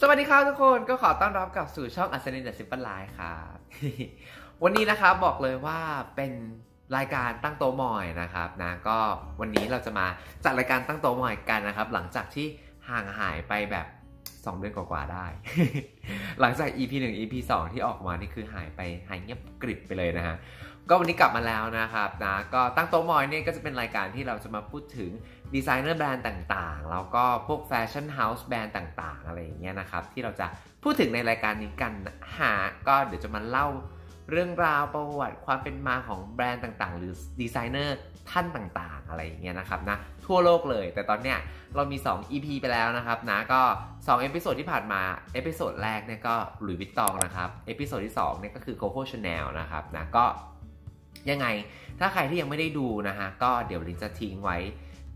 สวัสดีครับทุกคนก็ขอต้อนรับกลับสู่ช่องอัศนิน The Simple Line ครับวันนี้นะครับบอกเลยว่าเป็นรายการตั้งโต๊ะมอยนะครับนะก็วันนี้เราจะมาจัดรายการตั้งโต๊ะมอยกันนะครับ หลังจากที่ห่างหายไปแบบ 2 เดือนกว่าๆได้ หลังจาก EP 1 EP 2 ที่ออกมานี่คือหายไปหายเงียบกริบไปเลยนะฮะ ก็วันนี้กลับมาแล้วนะครับนะก็ตั้งโต๊ะมอยเนี่ยก็จะเป็นรายการที่เราจะมาพูดถึงดีไซเนอร์แบรนด์ต่างๆ แล้วก็พวก fashion house แบรนด์ต่างๆ อะไรอย่างเงี้ยนะครับ ที่เราจะพูดถึงในรายการนี้กันนะฮะก็เดี๋ยวจะมาเล่าเรื่องราวประวัติความเป็นมาของแบรนด์ต่างๆ หรือดีไซเนอร์ท่านต่างๆ อะไรอย่างเงี้ยนะครับนะทั่วโลกเลย แต่ตอนเนี้ยเรามี 2 EP ไปแล้วนะครับนะก็2 episode ที่ผ่านมา episode แรกเนี่ยก็ Louis Vuitton นะครับ episode ที่2เนี่ยก็คือ Coco Chanel นะครับนะก็ ยังไงถ้าใครที่ยังไม่ได้ดูนะฮะ ก็เดี๋ยวลิงจะทิ้งไว้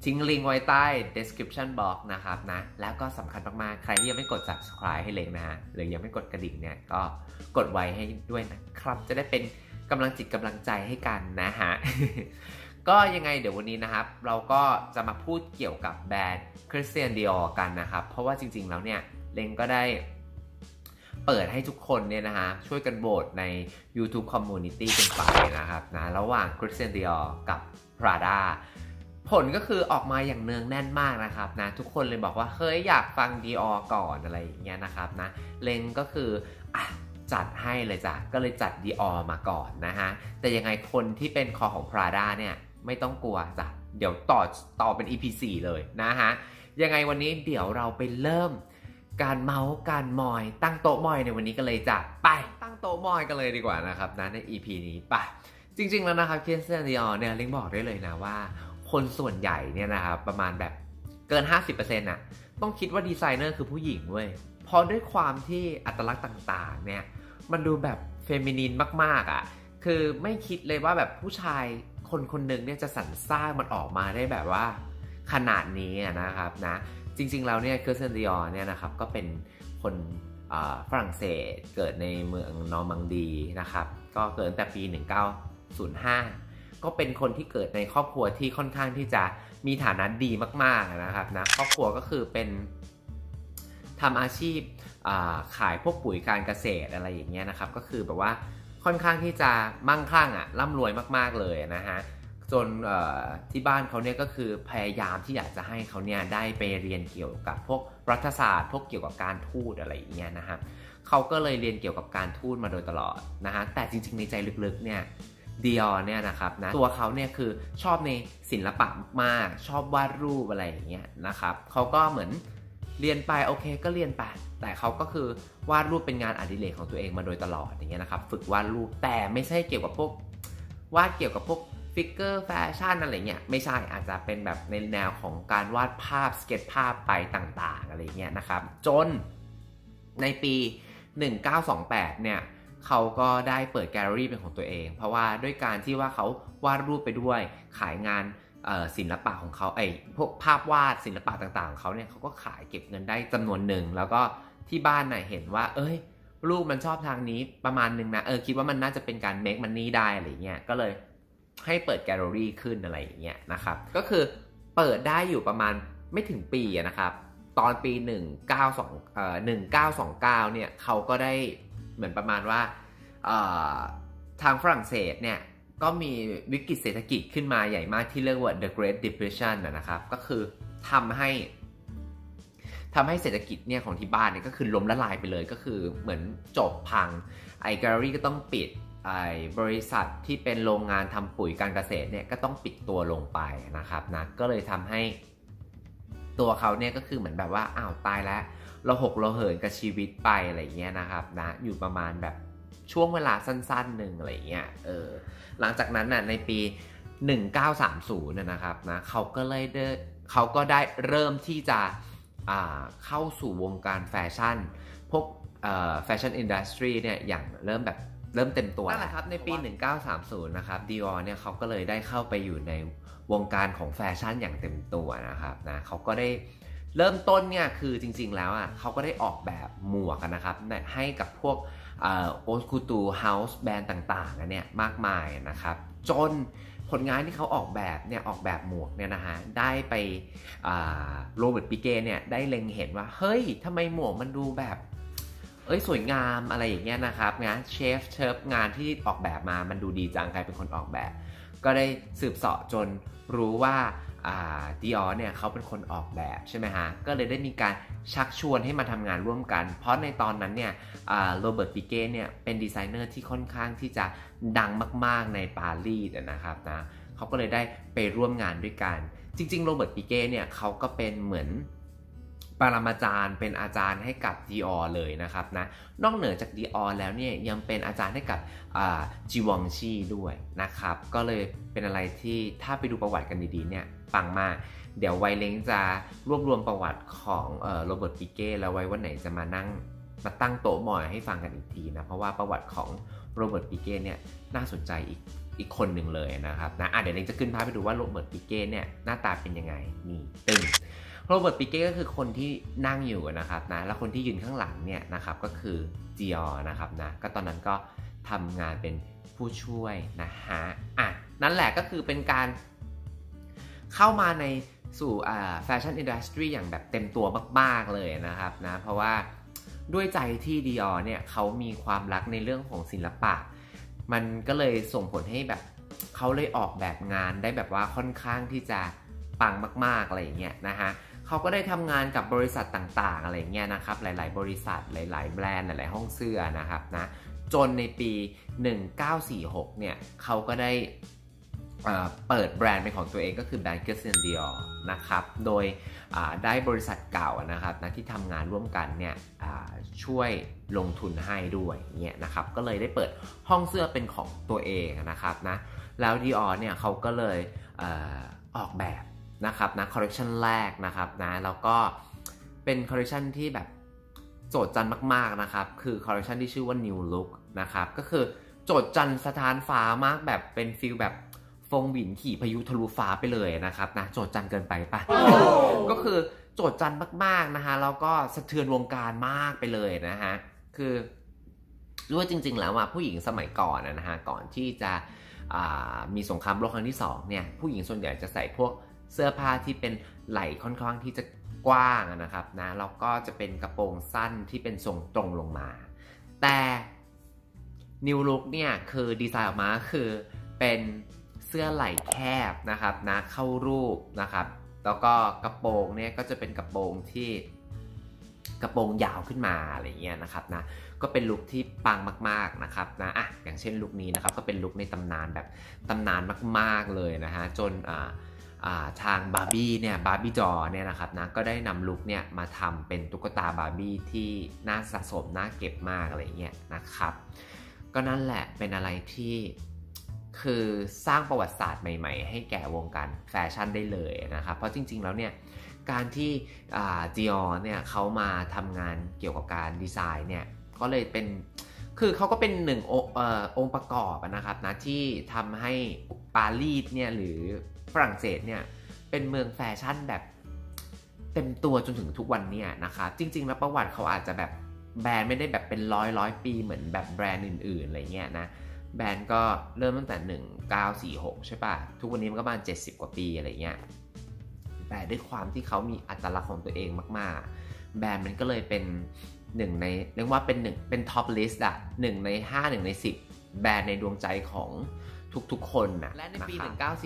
ทิ้งลิงก์ไว้ใต้ description box นะครับนะ แล้วก็สำคัญมากๆ ใครที่ยังไม่กด subscribe ให้เล็งนะฮะ หรือยังไม่กดกระดิ่งเนี่ย ก็กดไว้ให้ด้วยนะครับ จะได้เป็นกำลังจิตกำลังใจให้กันนะฮะ ก็ยังไงเดี๋ยววันนี้นะครับ เราก็จะมาพูดเกี่ยวกับแบรนด์ Christian Dior กันนะครับ เพราะว่าจริงๆแล้วเนี่ย เล็งก็ได้ เปิดให้ทุกคนเนี่ยนะฮะช่วยกันโหวตใน YouTube Community กันไปนะครับนะระหว่าง Christian Dior กับ Prada ผลก็คือออกมาอย่างเนืองแน่นมากนะครับนะทุกคนเลยบอกว่าเฮ้ยอยากฟัง Dior ก่อนอะไรอย่างเงี้ยนะครับนะเลงก็คืออะจัดให้เลยจ้ะก็เลยจัด Dior มาก่อนนะฮะแต่ยังไงคนที่เป็นคอของ Prada เนี่ยไม่ต้องกลัวจ้ะเดี๋ยวต่อต่อเป็น EP 4 เลยนะฮะยังไงวันนี้เดี๋ยวเราไปเริ่ม การเมาส์การมอย ตั้งโต๊ะมอยในวันนี้กันเลยจ้ะไปตั้งโต๊ะมอยกันเลยดีกว่านะครับนะใน EP นี้ไปจริง ๆ แล้วนะครับ Christian Dior เนี่ยเล้งบอกได้เลยนะว่า คนส่วนใหญ่เนี่ยนะครับประมาณแบบเกิน 50%น่ะต้องคิดว่าดีไซเนอร์คือผู้หญิงเว้ยเพราะด้วยความที่อัตลักษณ์ต่างๆเนี่ยมันดูแบบ feminine มากๆอ่ะคือไม่คิดเลยว่าแบบผู้ชายคนคนหนึ่งเนี่ยจะสรรสร้างมันออกมาได้แบบว่าขนาดนี้นะครับนะ จริงๆ แล้วเนี่ยเคอร์เซนดิออเนี่ยนะครับก็เป็นคนฝรั่งเศสเกิดในเมืองนอร์มังดีนะครับ ก็เกิดตั้งแต่ปี 1905 ก็เป็นคนที่เกิดในครอบครัวที่ค่อนข้างที่จะมีฐานะดีมากๆนะครับนะครอบครัวก็คือเป็นทำอาชีพขายพวกปุ๋ยการเกษตรอะไรอย่างเงี้ยนะครับ ก็คือแบบว่าค่อนข้างที่จะมั่งคั่งอะร่ำรวยมากๆเลยนะฮะ จนที่บ้านเขาเนี่ยก็คือพยายามที่อยากจะให้เขาเนี่ยได้ไปเรียนเกี่ยวกับพวกรัฐศาสตร์ พวกเกี่ยวกับการทูตอะไรอย่างเงี้ยนะฮะเขาก็เลยเรียนเกี่ยวกับการทูตมาโดยตลอดนะฮะแต่จริงๆ ในใจลึกๆเนี่ยดีออเนี่ยนะครับนะตัวเขาเนี่ยคือชอบในศิลปะมากชอบวาดรูปอะไรอย่างเงี้ยนะครับเขาก็เหมือนเรียนไปโอเคก็เรียนไปแต่เขาก็คือวาดรูปเป็นงานอดิเรกของตัวเองมาโดยตลอดอย่างเงี้ยนะครับ ฝึกวาดรูปแต่ไม่ใช่เกี่ยวกับพวกวาดเกี่ยวกับพวก figure fashion อะไรเงี้ยไม่ใช่อาจจะเป็นแบบในแนวของการวาดภาพสเก็ตภาพไปต่างๆอะไรเงี้ยนะครับ จนในปี 1928 เนี่ยเขาก็ได้เปิดแกลเลอรี่เป็นของตัวเอง เพราะว่าด้วยการที่ว่าเขาวาดรูปไปด้วยขายงานศิลปะของเขาไอ้พวกภาพวาดศิลปะต่างๆเขาเนี่ยเขาก็ขายเก็บเงินได้จำนวนหนึ่ง แล้วก็ที่บ้านน่ะเห็นว่า เอ้ย ลูกมันชอบทางนี้ประมาณหนึ่งนะเออคิดว่ามันน่าจะเป็นการ make money ได้อะไรเงี้ยก็เลย ให้เปิดแกลเลอรี่ขึ้นอะไรอย่างเงี้ยนะครับ ก็คือเปิดได้อยู่ประมาณไม่ถึงปีนะครับ ตอนปี 192เอ่อ1929เนี่ยเขาก็ได้เหมือนประมาณว่าทางฝรั่งเศสเนี่ยก็มีวิกฤตเศรษฐกิจขึ้นมาใหญ่มากที่เรียกว่า the Great Depression นะครับ ก็คือทำให้ทำให้เศรษฐกิจเนี่ยของที่บ้านเนี่ยก็คือล้มละลายไปเลยก็คือเหมือนจบพังไอแกลเลอรี่ก็ต้องปิด บริษัทที่เป็นโรงงานทำปุ๋ยการเกษตรเนี่ยก็ต้องปิดตัวลงไปนะครับนะก็เลยทำให้ตัวเขาเนี่ยก็คือเหมือนแบบว่าอ้าวตายแล้วเราหกเราเหินกับชีวิตไปอะไรเงี้ยนะครับนะอยู่ประมาณแบบช่วงเวลาสั้นๆหนึ่งอะไรเงี้ยเออหลังจากนั้นน่ะในปี 1930นะครับนะเขาก็เลยเขาก็ได้เริ่มที่จะเข้าสู่วงการแฟชั่น พวก fashion industry เนี่ยอย่างเริ่มแบบ เริ่มเต็มตัวแล้วครับในปี 1930 นะครับ Dior เนี่ยเขาก็เลยได้เข้าไปอยู่ในวงการของแฟชั่นอย่างเต็มตัวนะครับนะเขาก็ได้เริ่มต้นเนี่ยคือจริง ๆ แล้วอะเขาก็ได้ออกแบบหมวกนะครับให้กับพวกโอสคูตูเฮาส์แบรนด์ต่างๆเนี่ยมากมายนะครับ จนผผลงานที่เขาออกแบบเนี่ยออกแบบหมวกเนี่ยนะฮะได้ไปโรเบิร์ตปิเก้เนี่ยได้เล็งเห็นว่า เฮ้ยทำไมหมวกมันดูแบบเอ้ยสวยงามอะไรอย่างเงี้ยนะครับนะเชฟเชิฟงานที่ออกแบบมามันดูดีจังใครเป็นคนออกแบบ ก็ได้สืบเสาะจนรู้ว่าดิออเนี่ยเขาเป็นคนออกแบบใช่ไหมฮะ ก็เลยได้มีการชักชวนให้มาทำงานร่วมกัน เพราะในตอนนั้นเนี่ย Robert Piguet เนี่ยเป็นดีไซเนอร์ที่ค่อนข้างที่จะดังมากๆในปารีสนะครับนะเขาก็เลยได้ไปร่วมงานด้วยกัน จริงๆโรเบิร์ตปิเก้เนี่ยเขาก็เป็นเหมือน ปรมาจารย์เป็นอาจารย์ให้กับ Dior เลยนะครับนะนอกเหนือจาก Dior แล้วเนี่ยยังเป็นอาจารย์ให้กับ Givenchy ด้วยนะครับ ก็เลยเป็นอะไรที่ถ้าไปดูประวัติกันดีๆเนี่ยปังมาก เดี๋ยวไว้เล้งจะรวบรวมประวัติของ Robert Piguet แล้วไว้วันไหนจะมานั่งมาตั้งโต๊ะมอยให้ฟังกันอีกทีนะ เพราะว่าประวัติของ Robert Piguet เนี่ยน่าสนใจอีกอีกคนหนึ่งเลยนะครับนะเดี๋ยวเล้งจะขึ้นภาพไปดูว่า Robert Piguet เนี่ยหน้าตาเป็นยังไงนี่ตึง Robert Piguet ก็คือคนที่นั่งอยู่นะครับนะแล้วคนที่ยืนข้างหลังเนี่ยนะครับก็คือจีออนะครับนะก็ตอนนั้นก็ทำงานเป็นผู้ช่วยนะฮะอะนั่นแหละก็คือเป็นการเข้ามาในสู่แฟชั่น industry อย่างแบบเต็มตัวมาก ๆ เลยนะครับนะเพราะว่าด้วยใจที่ Dior เนี่ยเขามีความรักในเรื่องของศิลปะ มันก็เลยส่งผลให้แบบเขาเลยออกแบบงานได้แบบว่าค่อนข้างที่จะปังมาก ๆ อะไรอย่างเงี้ยนะฮะ เขาก็ได้ทำงานกับบริษัทต่างๆ อะไรเงี้ยนะครับ หลาย ๆ บริษัทหลาย ๆ แบรนด์หลาย ๆ ห้องเสื้อนะครับนะจนในปี 1946 เนี่ยเขาก็ได้เปิดแบรนด์เป็นของตัวเองก็คือแบรนด์ Christian Dior นะครับ โดยได้บริษัทเก่านะครับนะที่ทำงานร่วมกันเนี่ยช่วยลงทุนให้ด้วยเนี่ยนะครับ ก็เลยได้เปิดห้องเสื้อเป็นของตัวเองนะครับนะ แล้ว Dior เนี่ยเขาก็เลยออกแบบ นะครับนะคอลเลคชันแรกนะครับนะแล้วก็เป็นคอลเลคชันที่แบบโจทย์จันมากๆนะครับ คือคอลเลคชันที่ชื่อว่า New Look นะครับ ก็คือโจษจันสะท้านฟ้ามากแบบเป็น feel แบบฟงหวินขี่พายุทะลุฟ้าไปเลยนะครับนะโจทย์จันเกินไปปะก็คือโจทย์จันมากๆนะฮะแล้วก็สะเทือนวงการมากไปเลยนะฮะคือรู้ว่าจริง ๆ แล้วอะผู้หญิงสมัยก่อนนะฮะก่อนที่จะมีสงครามโลกครั้งที่2เนี่ยผู้หญิงส่วนใหญ่จะใส่พวก เสื้อผ้าที่เป็นไหล่ค่อนข้างที่จะกว้างนะครับนะแล้วก็จะเป็นกระโปรงสั้นที่เป็นทรงตรงลงมา แต่นิวลุกเนี่ยคือดีไซน์ออกมาคือเป็นเสื้อไหล่แคบนะครับนะเข้ารูปนะครับ แล้วก็กระโปรงเนี่ยก็จะเป็นกระโปรงที่กระโปรงยาวขึ้นมาอะไรเงี้ยนะครับนะก็เป็นลุคที่ปังมากๆนะครับนะอะอย่างเช่นลุคนี้นะครับก็เป็นลุคในตำนานแบบตำนานมาก ๆเลยนะฮะจนอ่า ทางบาร์บี้เนี่ยบาร์บี้จอเนี่ยนะครับนะก็ได้นำลุคเนี่ยมาทำเป็นตุ๊กตาบาร์บี้ที่น่าสะสมน่าเก็บมากอะไรเงี้ยนะครับก็นั่นแหละเป็นอะไรที่คือสร้างประวัติศาสตร์ใหม่ๆ ให้แก่วงการแฟชั่นได้เลยนะครับ เพราะจริงๆแล้วเนี่ยการที่จีออเนี่ยเขามาทำงานเกี่ยวกับการดีไซน์เนี่ยก็เลยเป็นคือเขาก็เป็นหนึ่งองค์ประกอบนะครับนะที่ทำให้ปารีสเนี่ยหรือ ฝรั่งเศสเนี่ยเป็นเมืองแฟชั่นแบบเต็มตัวจนถึงทุกวันเนี่ยนะครับจริง ๆ แล้วประวัติเขาอาจจะแบบแบรนด์ไม่ได้แบบเป็นร้อยร้อยปีเหมือนแบบแบรนด์อื่นๆอะไรเงี้ยนะแบรนด์ก็เริ่มตั้งแต่ 1946 ใช่ปะทุกวันนี้มันก็ประมาณ 70 กว่าปีอะไรเงี้ยแต่ด้วยความที่เขามีอัตลักษณ์ของตัวเองมาก ๆ แบรนด์มันก็เลยเป็นหนึ่งในเรียกว่าเป็นหนึ่งเป็น top list อะหนึ่งใน5หนึ่งใน 10 แบรนด์ในดวงใจของ ทุกๆ คนนะและในปี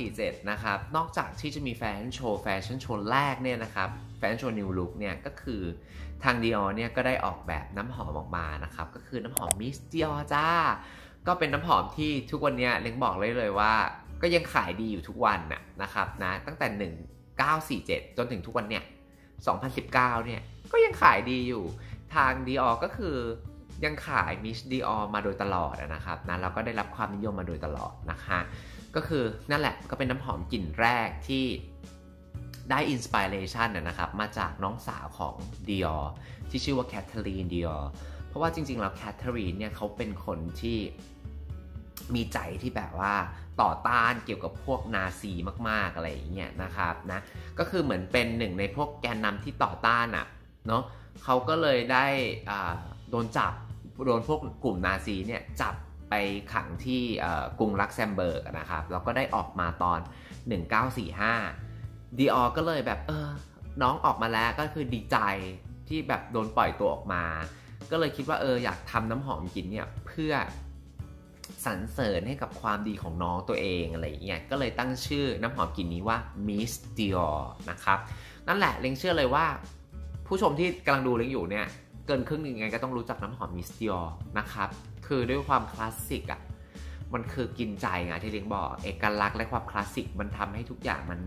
1947 นะครับ นอกจากที่จะมีแฟชั่นโชว์แฟชั่นโชว์แรกเนี่ยนะครับแฟชั่นโชว์ New Look เนี่ยก็คือทาง Dior เนี่ยก็ได้ออกแบบน้ำหอมออกมานะครับ ก็คือน้ำหอม Miss Dior จ้า ก็เป็นน้ำหอมที่ทุกวันนี้เล้งบอกเลยเลยว่า ก็ยังขายดีอยู่ทุกวันนะนะครับนะตั้งแต่ 1947 จนถึงทุกวันเนี่ย 2019 เนี่ยก็ยังขายดีอยู่ทาง Dior ก็คือ ยังขาย Miss Dior มาโดยตลอดนะครับนะเราก็ได้รับความนิยมมาโดยตลอดนะคะก็คือนั่นแหละก็เป็นน้ำหอมกลิ่นแรกที่ได้ inspiration นะครับมาจากน้องสาวของ Dior ที่ชื่อว่า Catherine Dior เพราะว่าจริงๆ แล้ว Catherine เนี่ยเขาเป็นคนที่มีใจที่แบบว่าต่อต้านเกี่ยวกับพวกนาซีมากๆอะไรอย่างเงี้ยนะครับนะก็คือเหมือนเป็นหนึ่งในพวกแกนนำที่ต่อต้านอะ่ะเนาะเขาก็เลยได้โดนจับ โดนพวกกลุ่มนาซีเนี่ยจับไปขังที่กรุงลักเซมเบิร์กนะครับ แล้วก็ได้ออกมาตอน 1945 Dior ก็เลยแบบเออน้องออกมาแล้วก็คือดีใจที่แบบโดนปล่อยตัวออกมา ก็เลยคิดว่าเอออยากทำน้ำหอมกลิ่นเนี่ยเพื่อสรรเสริญให้กับความดีของน้องตัวเองอะไรอย่างเงี้ย ก็เลยตั้งชื่อน้ำหอมกลิ่นนี้ว่า Miss Dior นะครับ นั่นแหละเล้งเชื่อเลยว่า ผู้ชมที่กำลังดูเล้งอยู่เนี่ย เกินครึ่งหนึ่งไงก็ต้องรู้จักน้ำหอม Miss Dior นะครับ คือด้วยความคลาสสิกอะ่ะมันคือกินใจไงที่เล้งบอกเอกลักษณ์และความคลาสสิกมันทำให้ทุกอย่างมัน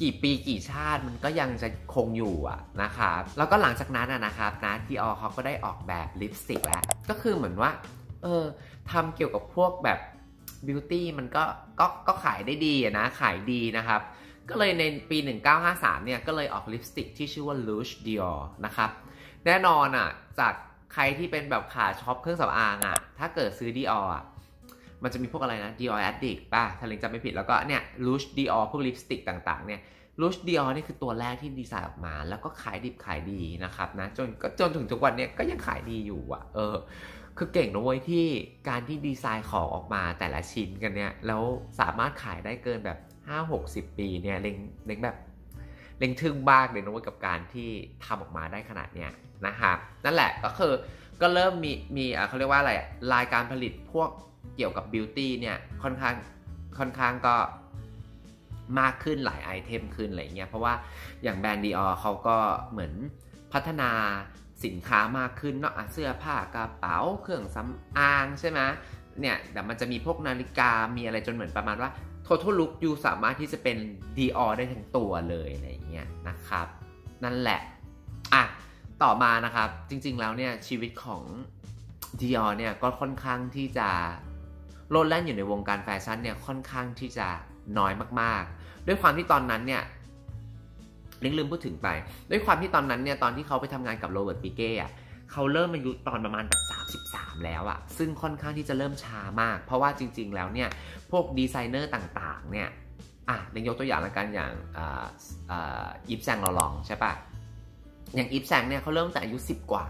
กี่ปีกี่ชาติมันก็ยังจะคงอยู่อะนะครับ แล้วก็หลังจากนั้นนะครับนะดีออเขาก็ได้ออกแบบลิปสติกแล้ว ก็คือเหมือนว่า เออทำเกี่ยวกับพวกแบบ beauty มันก็ก็ก็ขายได้ดีนะขายดีนะครับ ก็เลยในปี 1953เนี่ยก็เลยออกลิปสติกที่ชื่อว่า Rouge Dior นะครับ แน่นอนอะ จากใครที่เป็นแบบขาช็อปเครื่องสำอางอะ ถ้าเกิดซื้อ Dior อะมันจะมีพวกอะไรนะ Dior Addict ป่ะถ้าเล้งจำไม่ผิดแล้วก็เนี่ย Rouge Dior พวกลิปสติกต่างๆเนี่ย Rouge Dior นี่คือตัวแรกที่ดีไซน์ออกมา แล้วก็ขายดิบขายดีนะครับนะจนก็จนถึงทุกวันนี้ก็ยังขายดีอยู่อะ เออ คือเก่งนะเว้ยที่การที่ดีไซน์ของออกมาแต่ละชิ้นกันเนี่ย แล้วสามารถขายได้เกินแบบ 5-60 ปีเนี่ยเล็งเล็งแบบเล็งทึ่งบ้างเลยนะเว้ยกับการที่ทำออกมาได้ขนาดเนี้ย นะครับนั่นแหละก็คือก็เริ่มมีมีเขาเรียกว่าอะไรรายการผลิตพวกเกี่ยวกับบิวตี้เนี่ยค่อนข้างค่อนข้างก็มากขึ้นหลายไอเทมขึ้นอะไรเงี้ยเพราะว่าอย่างแบรนด์ดีออเขาก็เหมือนพัฒนาสินค้ามากขึ้นเนาะเสื้อผ้ากระเป๋าเครื่องสำอางใช่ไหมเนี่ยแต่มันจะมีพวกนาฬิกามีอะไรจนเหมือนประมาณว่า total look ยูสามารถที่จะเป็น Dior ได้ทั้งตัวเลยอะไรเงี้ยนะครับ นั่นแหละ ต่อมานะครับ จริงๆแล้วเนี่ยชีวิตของ Dior เนี่ยก็ค่อนข้างที่จะโลดแล่นอยู่ในวงการแฟชั่นเนี่ยค่อนข้างที่จะน้อยมากๆ ด้วยความที่ตอนนั้นเนี่ยเล้งลืมพูดถึงไป ด้วยความที่ตอนนั้นเนี่ยตอนที่เขาไปทำงานกับ Robert Piguet อะเขาเริ่มอายุตอนประมาณแบบ33 แล้วอะซึ่งค่อนข้างที่จะเริ่มช้ามาก เพราะว่าจริง ๆ แล้วเนี่ยพวกดีไซเนอร์ต่างๆเนี่ยอะเล้งยกตัวอย่างละกันอย่าง Yves Saint Laurent ใช่ปะ อย่าง Yves Saint เนี่ยเขาเริ่มแต่อายุ 10 กว่า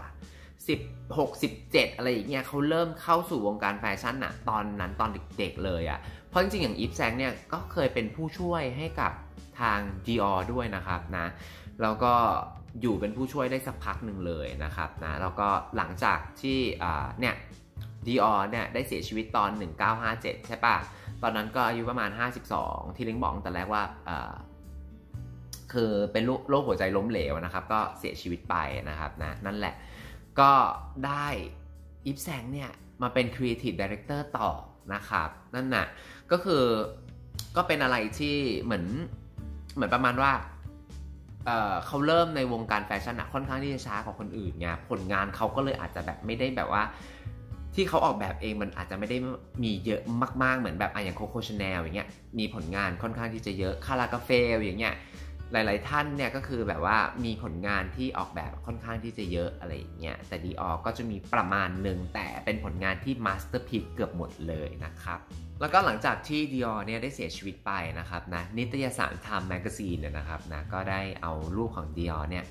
16 17 อะไรอย่างเงี้ยเขาเริ่มเข้าสู่วงการแฟชั่นอะตอนนั้นตอนเด็กๆเลยอะเพราะจริงๆอย่างอีฟแซงเนี่ยก็เคยเป็นผู้ช่วยให้กับทาง Dior ด้วยนะครับนะแล้วก็อยู่เป็นผู้ช่วยได้สักพักหนึ่งเลยนะครับนะแล้วก็หลังจากที่เนี่ยดีออเนี่ยได้เสียชีวิตตอน 1957 ใช่ปะตอนนั้นก็อายุประมาณ 52 ที่ลิงบอกแต่แรกว่า คือเป็นโรคหัวใจล้มเหลวนะครับ ก็เสียชีวิตไปนะครับนะนั่นแหละ ก็ได้ Yves Saint เนี่ยมาเป็น Creative Director ต่อนะครับ นั่นน่ะก็คือก็เป็นอะไรที่เหมือนเหมือนประมาณว่าเเขาเริ่มในวงการแฟชั่นอะค่อนข้างที่จะช้ากว่าคนอื่นไงผลงานเขาก็เลยอาจจะแบบไม่ได้แบบว่า ที่เขาออกแบบเองมันอาจจะไม่ได้มีเยอะมาก ๆ เหมือนแบบออย่าง Coco Chanel อย่างเงี้ยมีผลงานค่อนข้างที่จะเยอะ Karl Lagerfeld อย่างเงี้ย หลาย ๆ ท่านเนี่ยก็คือแบบว่ามีผลงานที่ออกแบบค่อนข้างที่จะเยอะอะไรอย่างเงี้ยแต่ Dior ก็จะมีประมาณหนึ่งแต่เป็นผลงานที่ masterpiece เกือบหมดเลยนะครับแล้วก็หลังจากที่ Dior เนี่ยได้เสียชีวิตไปนะครับนะนิตยสาร Time Magazine เนี่ยนะครับนะก็ได้เอารูปของ Dior เนี่ย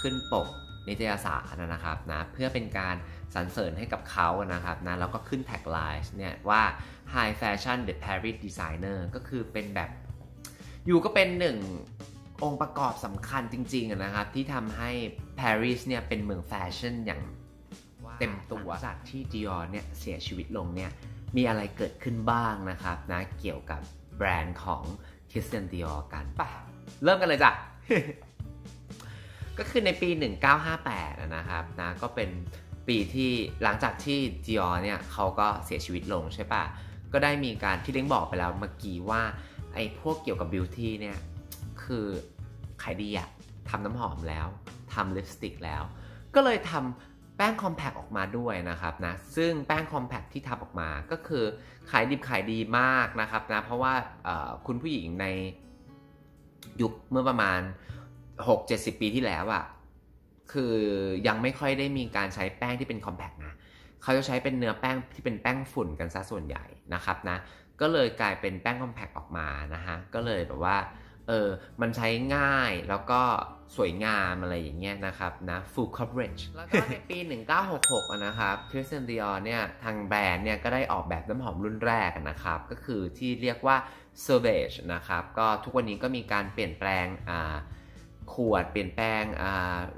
ขึ้นปกนิตยสารนะครับนะเพื่อเป็นการสรรเสริญให้กับเขานะครับนะแล้วก็ขึ้น tagline เนี่ยว่า High Fashion the Paris Designer ก็คือเป็นแบบอยู่ก็เป็นหนึ่ง องค์ประกอบสำคัญจริงๆนะครับ ที่ทำให้ปารีสเนี่ยเป็นเมืองแฟชั่นอย่างเต็มตัวจากที่ดิออเนี่ยเสียชีวิตลงเนี่ยมีอะไรเกิดขึ้นบ้างนะครับนะเกี่ยวกับแบรนด์ของคริสเตียนดิออกันป่ะเริ่มกันเลยจ้ะก็คือในปี 1958 นะครับนะก็เป็นปีที่หลังจากที่ดิออเนี่ยเขาก็เสียชีวิตลงใช่ป่ะก็ได้มีการที่เล้งบอกไปแล้วเมื่อกี้ว่าไอ้พวกเกี่ยวกับบิวตี้เนี่ย คือขายดีอะทำน้ำหอมแล้วทำลิปสติกแล้ว ก็เลยทำแป้งคอมแพคออกมาด้วยนะครับนะซึ่งแป้งคอมแพคที่ทำออกมาก็คือขายดิบขายดีมากนะครับนะเพราะว่าคุณผู้หญิงในยุคเมื่อประมาณ 6-70 ปีที่แล้วอะ่ะคือยังไม่ค่อยได้มีการใช้แป้งที่เป็นคอมแพคนะเขาจะใช้เป็นเนื้อแป้งที่เป็นแป้งฝุ่นกันซะส่วนใหญ่นะครับนะก็เลยกลายเป็นแป้งคอมแพคออกมานะฮะก็เลยแบบว่า เออมันใช้ง่ายแล้วก็สวยงามอะไรอย่างเงี้ยนะครับนะ full coverage แล้วก็ในปี 1966 นะครับ Christian Dior เนี่ยทางแบรนด์เนี่ยก็ได้ออกแบบน้ำหอมรุ่นแรกนะครับ ก็คือที่เรียกว่า Sauvage นะครับ ก็ทุกวันนี้ก็มีการเปลี่ยนแปลงขวดเปลี่ยนแปลง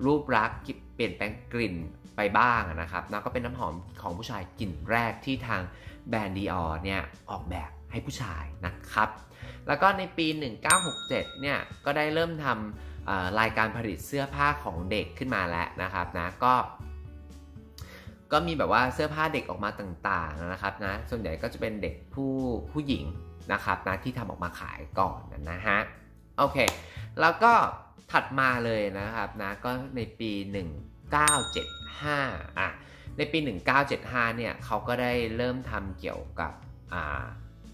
รูปลักษณ์เปลี่ยนแปลงกลิ่นไปบ้างนะครับนะก็เป็นน้ำหอมของผู้ชายกลิ่นแรกที่ทางแบรนด์ Dior เนี่ยออกแบบให้ผู้ชายนะครับ แล้วก็ในปี 1967 เนี่ยก็ได้เริ่มทำรายการผลิตเสื้อผ้าของเด็กขึ้นมาแล้วนะครับนะก็ ก็มีแบบว่าเสื้อผ้าเด็กออกมาต่างๆนะครับนะส่วนใหญ่ก็จะเป็นเด็กผู้ผู้หญิงนะครับนะที่ทำออกมาขายก่อนนะฮะโอเค แล้วก็ถัดมาเลยนะครับนะก็ในปี 1975อะในปี 1975 เนี่ยเขาก็ได้เริ่มทำเกี่ยวกับอ่า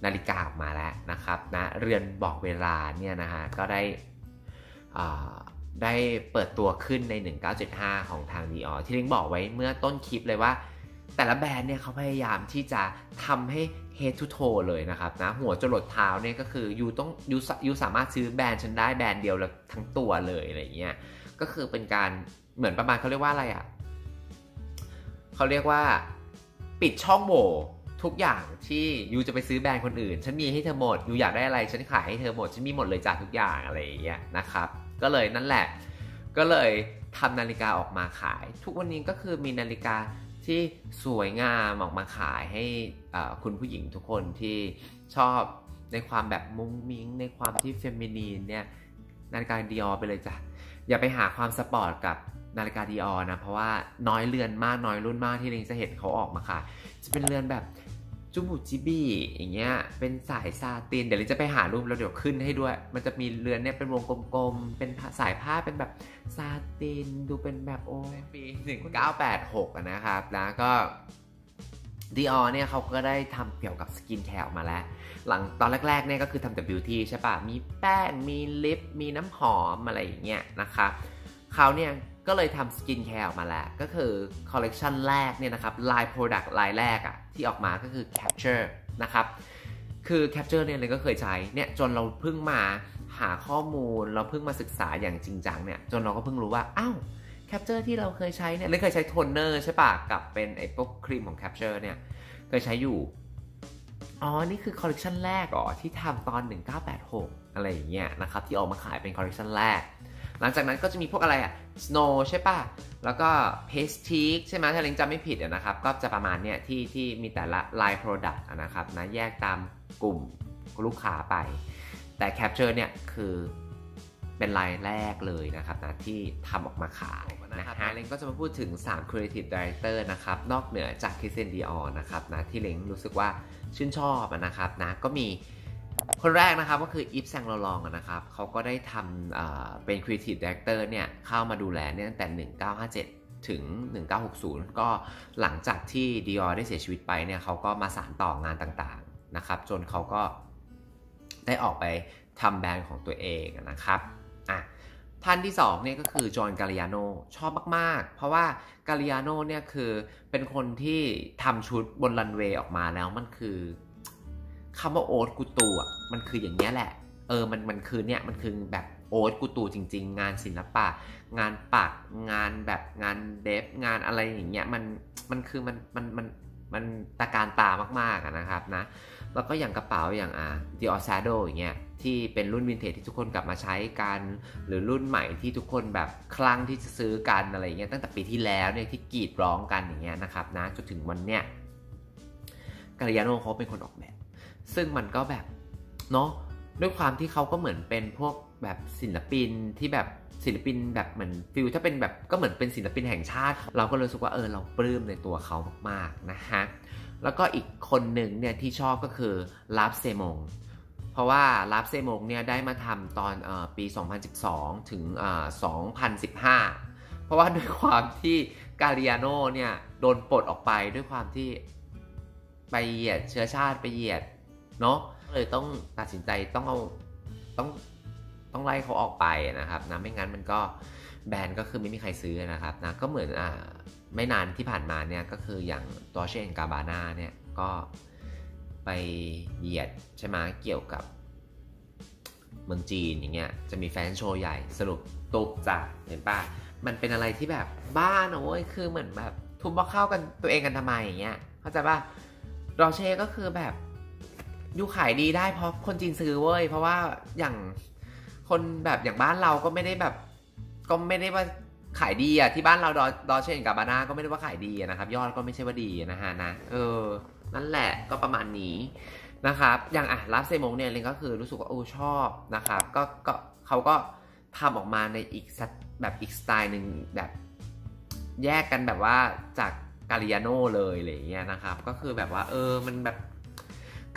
นาฬิกาออกมาแล้วนะครับนะเรือนบอกเวลาเนี่ยนะฮะก็ได้ได้เปิดตัวขึ้นใน 1975 ของทาง Dior ที่ลิงบอกไว้เมื่อต้นคลิปเลยว่า แต่ละแบรนด์เนี่ยเขาพยายามที่จะทำให้ head to toe เลยนะครับนะหัวจรดเท้าเนี่ยก็คือยูต้องยูยูสามารถซื้อแบรนด์ฉันได้แบรนด์เดียวแล้วทั้งตัวเลยอะไรเงี้ยก็คือเป็นการเหมือนประมาณเขาเรียกว่าอะไรอะ่ะเขาเรียกว่าปิดช่องโหว่ ทุกอย่างที่ยูจะไปซื้อแบรนด์คนอื่น ฉันมีให้เธอหมดยูอยากได้อะไรฉันขายให้เธอหมด ฉันมีหมดเลยจากทุกอย่างอะไรอย่างเงี้ยนะครับ ก็เลยนั่นแหละ ก็เลยทำนาฬิกาออกมาขาย ทุกวันนี้ก็คือมีนาฬิกาที่สวยงามออกมาขายให้คุณผู้หญิงทุกคนที่ชอบในความแบบมุ้งมิ้ง ในความที่ feminine เนี่ยนาฬิกา Dior ไปเลยจ้ะ อย่าไปหาความสปอร์ตกับนาฬิกา Dior นะ เพราะว่าน้อยเรือนมากน้อยรุ่นมากที่เล้งจะเห็นเขาออกมาขายจะเป็นเรือนแบบ จุบุจิบีอย่างเงี้ย เป็นสายซาติน เดี๋ยวเราจะไปหารูปแล้วเดี๋ยวขึ้นให้ด้วย มันจะมีเรือนเนี่ยเป็นวงกลมๆ เป็นสายผ้าเป็นแบบซาติน ดูเป็นแบบโอ้ยปี1986นะครับแล้วก็ Dior เนี่ยเขาก็ได้ทำเกี่ยวกับ skincare มาแล้ว หลังตอนแรกๆเนี่ยก็คือทำแต่ beauty ใช่ปะมีแป้ง มี lip มีน้ำหอมอะไรอย่างเงี้ยนะครับเขาเนี่ย ก็เลยทำ skincare ออกมาแล้ว ก็คือคอลเลกชันแรกเนี่ยนะครับ line product line แรกอะที่ออกมาก็คือ Capture นะครับ คือ Capture เนี่ยเล้งก็เคยใช้เนี่ยจนเราเพิ่งมาหาข้อมูลเราเพิ่งมาศึกษาอย่างจริงจังเนี่ยจนเราก็เพิ่งรู้ว่า อ้าว Capture ที่เราเคยใช้เนี่ยเล้งเคยใช้โทนเนอร์ใช่ปะกับเป็นไอ้พวกครีมของ Capture เนี่ยเคยใช้อยู่อ๋อ นี่คือคอลเลกชันแรกอ๋อที่ทำตอน 1986 อะไรอย่างเงี้ยนะครับ ที่ออกมาขายเป็นคอลเลกชันแรก หลังจากนั้นก็จะมีพวกอะไรอะ Snow ใช่ป่ะ แล้วก็ Prestige ใช่ไหมถ้าเล้งจำไม่ผิดนะครับ ก็จะประมาณเนี้ยที่ที่มีแต่ละ line product นะครับนะแยกตามกลุ่มลูกค้าไป แต่ capture เนี่ยคือเป็นลายแรกเลยนะครับนะที่ทำออกมาขายนะฮะเล้งก็จะมาพูดถึง 3 creative director นะครับ นอกเหนือจาก Christian Dior นะครับนะที่เล้งรู้สึกว่าชื่นชอบนะครับนะก็มี คนแรกนะครับก็คืออีฟแซงโลลองนะครับเขาก็ได้ทำเป็น Creative Director เนี่ยเข้ามาดูแลเนี่ยตั้งแต่ 1957 ถึง 1960 ก็หลังจากที่ดิออได้เสียชีวิตไปเนี่ยเขาก็มาสานต่องานต่างๆนะครับ จนเขาก็ได้ออกไปทำแบรนด์ของตัวเองนะครับอะท่านที่2เนี่ยก็คือจอห์นกาลิอาโนชอบมากๆ เพราะว่ากาลิอาโนเนี่ยคือเป็นคนที่ทำชุดบนรันเวย์ออกมาแล้วมันคือ คำว่าโอ๊ตกูตูอะมันคืออย่างนี้แหละ เออมันมันคือเนี่ยมันคือแบบโอ๊ตกูตูจริง ๆ งานศิลปะ งานปักงานแบบงานเดฟงานอะไรอย่างเงี้ยมันมันคือมันมันมันมันตาการตามากๆนะครับนะ แล้วก็อย่างกระเป๋าอย่างอ่า Dior Shadow อย่างเงี้ยที่เป็นรุ่นวินเทจที่ทุกคนกลับมาใช้กัน หรือรุ่นใหม่ที่ทุกคนแบบคลั่งที่จะซื้อกันอะไรเงี้ยตั้งแต่ปีที่แล้วเนี่ยที่กรีดร้องกันอย่างเงี้ยนะครับนะจนถึงวันเนี้ยกาลิยาโนเขาเป็นคนออกแบบ ซึ่งมันก็แบบเนาะด้วยความที่เขาก็เหมือนเป็นพวกแบบศิลปินที่แบบศิลปินแบบเหมือน feel ถ้าเป็นแบบก็เหมือนเป็นศิลปินแห่งชาติ เราก็รู้สึกว่าเออเราปลื้มในตัวเขามากๆนะฮะแล้วก็อีกคนหนึ่งเนี่ยที่ชอบก็คือ Raf Simons เพราะว่า Raf Simons เนี่ยได้มาทำตอนอปี 2012 ถึง 2015 เพราะว่าด้วยความที่ Galliano เนี่ยโดนปลดออกไปด้วยความที่ไปเหยียดเชื้อชาติไปเหยียด เนาะเลยต้องตัดสินใจต้องเอาต้องต้องไล่เขาออกไปนะครับนะไม่งั้นมันก็แบรนด์ก็คือไม่มีใครซื้อนะครับนะก็เหมือนอ่าไม่นานที่ผ่านมาเนี่ยก็คืออย่างตัวเชนกาบาน่าเนี่ยก็ไปเหยียดใช่ไหมเกี่ยวกับเมืองจีนอย่างเงี้ยจะมีแฟนโชว์ใหญ่สรุปตุบจ้ะเห็นปะมันเป็นอะไรที่แบบบ้านะเว้ยคือเหมือนแบบทุบมาเข้ากันตัวเองกันทำไมอย่างเงี้ยเข้าใจปะรอเช่ก็คือแบบ ยูขายดีได้เพราะคนจีนซื้อเว้ย เพราะว่าอย่างคนแบบอย่างบ้านเราก็ไม่ได้แบบ ก็ไม่ได้ว่าขายดีอะที่บ้านเราดอดอเช่กับบานาก็ไม่ได้ว่าขายดีนะครับ ยอดก็ไม่ใช่ว่าดีนะฮะนะเออ นั่นแหละก็ประมาณนี้นะครับ อย่างอะรับเซมงเนี่ยเลนก็คือรู้สึกว่าโอ้ชอบนะครับก็ก็เขาก็ทำออกมาในอีกแบบอีกสไตล์หนึ่งแบบแยกกันแบบว่าจากกาลิยาโนเลยอะไรอย่างเงี้ยนะครับ ก็คือแบบว่าเออมันแบบ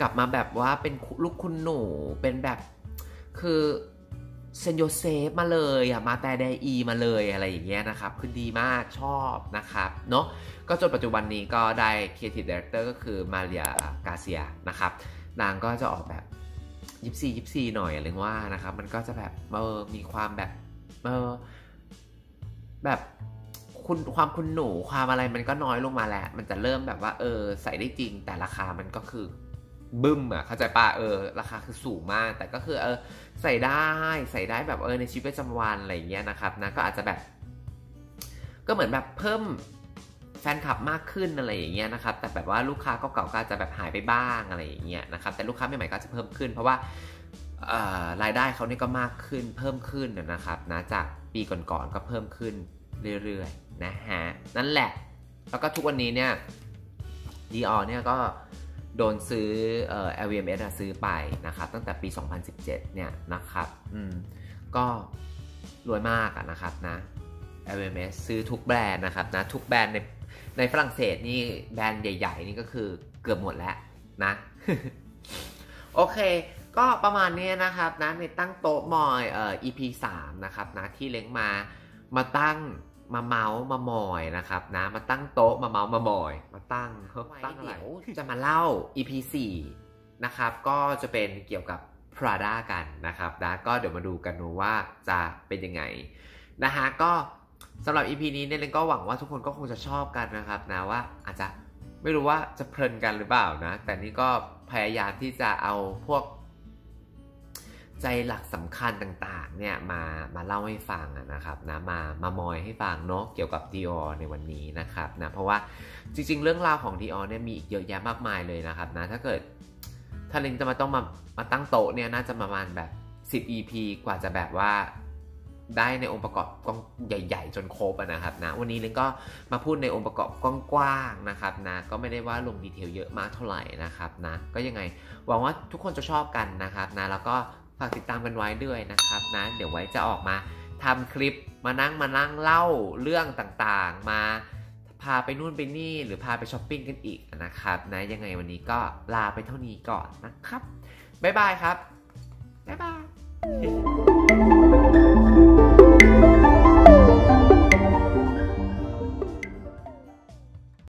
กลับมาแบบว่าเป็นลูกคุณหนูเป็นแบบคือเซนโยเซฟมาเลยอะมาแต่ไดอีมาเลยอะไรอย่างเงี้ยนะครับ คือดีมากชอบนะครับเนาะก็จนปัจจุบันนี้ก็ได้ Creative Director ก็คือมาเรียกาเซียนะครับนางก็จะออกแบบยิปซียิปซีหน่อยอะไรว่านะครับ มันก็จะแบบเออมีความแบบเออแบบคุณความคุณหนูความอะไรมันก็น้อยลงมาแหละมันจะเริ่มแบบว่าเออใส่ได้จริงแต่ราคามันก็คือ บึ้มอะเข้าใจป่ะเออ ราคาคือสูงมาก แต่ก็คือเออใส่ได้ใส่ได้แบบเออในชีวิตประจำวันอะไรเงี้ยนะครับนะก็อาจจะแบบ ก็เหมือนแบบเพิ่มแฟนคลับมากขึ้นอะไรอย่างเงี้ยนะครับ แต่แบบว่าลูกค้าก็เก่าก็จะแบบหายไปบ้างอะไรอย่างเงี้ยนะครับ แต่ลูกค้าใหม่ๆก็จะเพิ่มขึ้น เพราะว่ารายได้เขาเนี่ยก็มากขึ้นเพิ่มขึ้นนะครับนะจากปีก่อนๆก็เพิ่มขึ้นเรื่อยๆนะฮะนั่นแหละ แล้วก็ทุกวันนี้เนี่ยดีออเนี่ยก็ โดนซื้อเอ่อ LVMS ซื้อไปนะครับตั้งแต่ปี 2017 เนี่ยนะครับอืมก็รวยมากนะครับนะ LVMS ซื้อทุกแบรนด์นะครับนะทุกแบรนด์ในในฝรั่งเศสนี่แบรนด์ใหญ่ ๆ นี่ก็คือเกือบหมดแล้วนะ โอเค ก็ประมาณนี้นะครับนะในตั้งโต๊ะมอยเอ่อ EP 3 นะครับนะที่เล้งมามาตั้ง มาเมาส์มามอยนะครับนะ มาตั้งโต๊ะมาเมาส์มามอย มาตั้งตั้งอะไรจะมาเล่า EP 4นะครับ ก็จะเป็นเกี่ยวกับ Prada กันนะครับนะก็เดี๋ยวมาดูกันว่าจะเป็นยังไงนะฮะก็สำหรับ EP นี้เนี่ยเลนก็หวังว่าทุกคนก็คงจะชอบกันนะครับนะว่าอาจจะไม่รู้ว่าจะเพลินกันหรือเปล่านะ แต่นี่ก็พยายามที่จะเอาพวก ใจหลักสำคัญต่างๆเนี่ยมามาเล่าให้ฟังนะครับนะมามามอยให้ฟังเนาะเกี่ยวกับ Dior ในวันนี้นะครับนะเพราะว่าจริง ๆ เรื่องราวของ Dior เนี่ยมีอีกเยอะแยะมากมายเลยนะครับนะถ้าเกิดถ้าเลนจะมาต้องมามาตั้งโต๊ะเนี่ยน่าจะประมาณแบบ 10 EP กว่าจะแบบว่าได้ในองค์ประกอบกองใหญ่ ๆ จนครบนะครับนะวันนี้เลนก็มาพูดในองค์ประกอบกว้างๆนะครับนะก็ไม่ได้ว่าลงดีเทลเยอะมากเท่าไหร่นะครับนะก็ยังไงหวังว่าทุกคนจะชอบกันนะครับนะแล้วก็ ฝากติดตามกันไว้ด้วยนะครับนะเดี๋ยวไว้จะออกมาทำคลิปมานั่งมานั่งเล่าเรื่องต่างๆ มาพาไปนู่นไปนี่หรือพาไปช้อปปิ้งกันอีกนะครับนะยังไงวันนี้ก็ลาไปเท่านี้ก่อนนะครับ บ๊ายบายครับ บ๊ายบาย